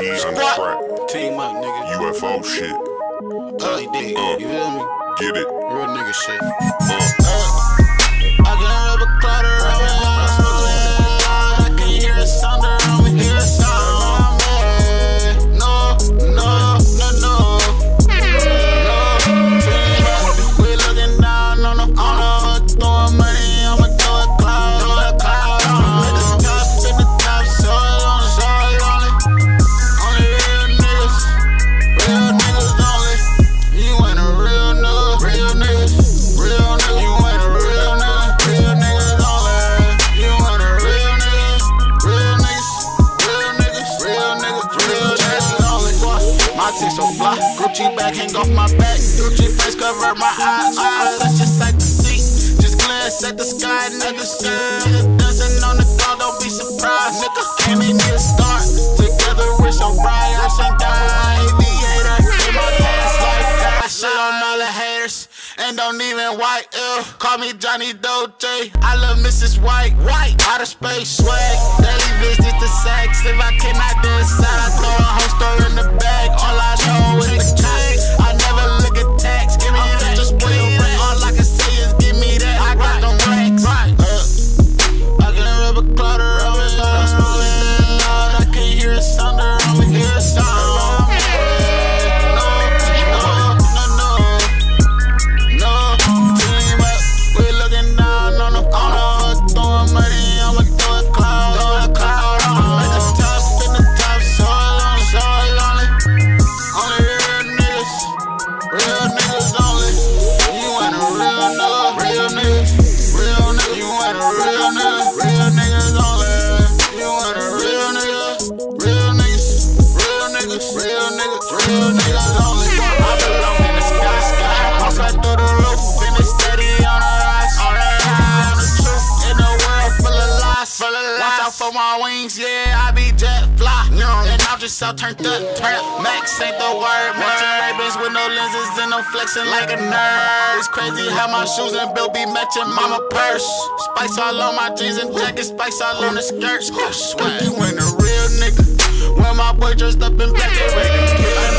D on the track. Team up, nigga. UFO shit. Totally dig. Uh. You feel me? Get it? Real nigga shit. Tick so fly. Gucci bag hang off my back. Gucci face cover my eyes. eyes. Such a sight to see. Just glance at the sky, nigga. Nigga dancing on the ground. Don't be surprised, nigga. Came in here start. Together we're so bright. I with my aviator. In my past life, my shit on all the haters. And don't even white, ew. Call me Johnny Dolce. I love Mrs. White. White. Outer space swag. Daily visits to sex. If I cannot decide, Real only. I belong in the sky, sky. Through the roof, steady on the rise. Truth. In a world full of lies. Watch out for my wings, yeah. I be jet fly. And I'm just out turned up, turn. Max ain't the word. Matching Ray-Bans with no lenses and I'm flexing like a nerd. It's crazy how my shoes and bill be matching mama purse. Spice all on my jeans and jacket, spice all on the skirts. When you ain't a real nigga. When my boy dressed up in black, they.